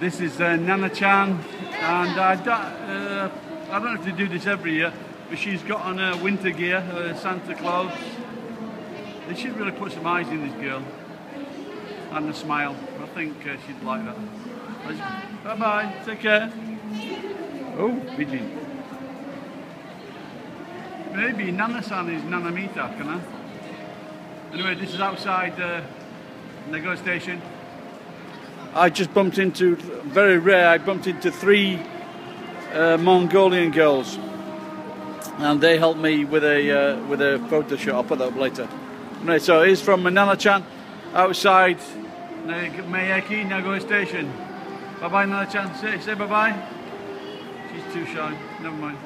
This is uh, Nana Chan, and I don't, uh, I don't know if they do this every year, but she's got on her winter gear, her Santa Claus. They should really put some eyes in this girl and a smile. I think uh, she'd like that. Bye bye, take care. Oh, pigeon. Maybe Nana-san is Nanamita, can I? Anyway, this is outside uh, Nagoya Station. I just bumped into, very rare, I bumped into three uh, Mongolian girls. And they helped me with a uh, with a photo shoot. I'll put that up later. Right, so here's from Nana-chan outside Meieki Nagoya Station. Bye bye, Nana-chan. Say, say bye bye. She's too shy. Never mind.